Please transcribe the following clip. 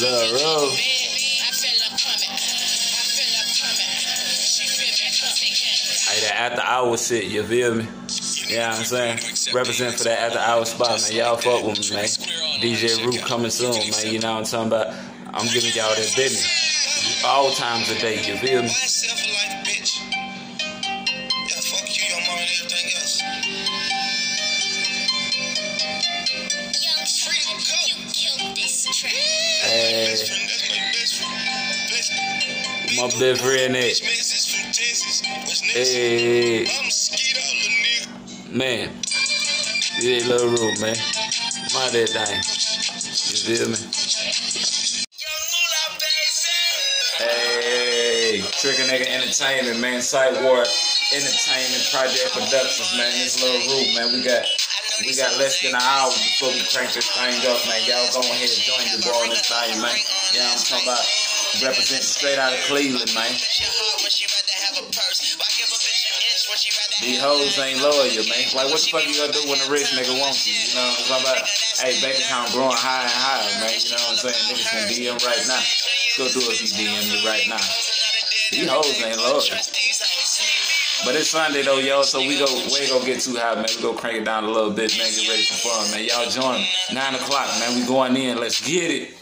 Lil Rue. Hey, that after hour shit, you feel me? Yeah, I'm saying? Represent for that after hour spot, man. Y'all fuck with me, man. DJ Rue coming soon, man. You know what I'm talking about? I'm giving y'all that business. All times of day, you feel me? Mrs. from Texas. What's next? Hey, I'm a mosquito, little nigga. man. Man. My that thing. You feel me? Hey, Trigger Nigga Entertainment, man. Site War Entertainment Project Productions, man. This little room, man. We got we got less than an hour before we crank this thing up, man. Y'all go ahead and join the boy on this thing, man. Yeah, I'm talking about representing straight out of Cleveland, man. These hoes ain't loyal, man. Like, what the fuck you gonna do when a rich nigga wants you? You know what I'm talking about? Hey, bank account growing higher and higher, man. You know what I'm saying? Niggas can DM right now. Go do it if you DM me right now. These hoes ain't loyal. But it's Sunday though, y'all, so we go we ain't gonna get too high, man. We go crank it down a little bit, man. Get ready for fun, man. Y'all join. Nine o'clock, man. We going in. Let's get it.